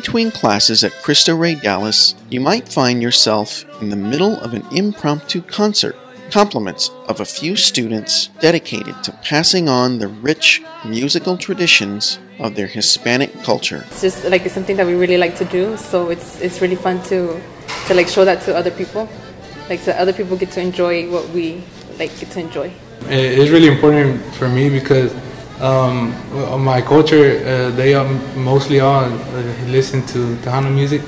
between classes at Cristo Rey Dallas, you might find yourself in the middle of an impromptu concert. Compliments of a few students dedicated to passing on the rich musical traditions of their Hispanic culture. It's just like it's something that we really like to do, so it's it's really fun to to like show that to other people, like so other people get to enjoy what we like get to enjoy. Eh, it's really important for me because um, my culture, uh, they are mostly all uh, listen to Tejano music,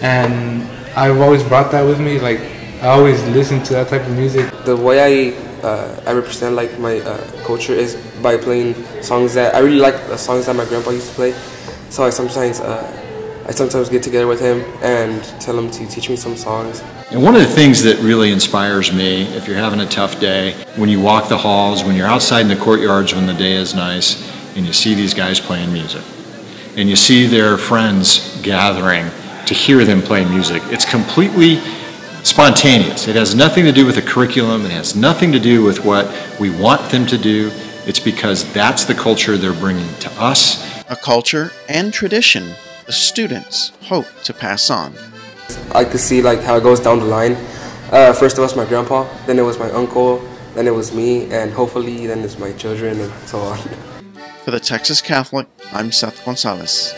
and I've always brought that with me. Like I always listen to that type of music. The way I uh, I represent like my uh, culture is by playing songs that I really like the songs that my grandpa used to play. So I sometimes uh, I sometimes get together with him and tell him to teach me some songs. And one of the things that really inspires me, if you're having a tough day, when you walk the halls, when you're outside in the courtyards when the day is nice, and you see these guys playing music, and you see their friends gathering to hear them play music, it's completely spontaneous. It has nothing to do with the curriculum, it has nothing to do with what we want them to do. It's because that's the culture they're bringing to us. A culture and tradition the students hope to pass on. I could see like how it goes down the line. Uh, first it was my grandpa, then it was my uncle, then it was me, and hopefully then it's my children and so on. For the Texas Catholic, I'm Seth Gonzalez.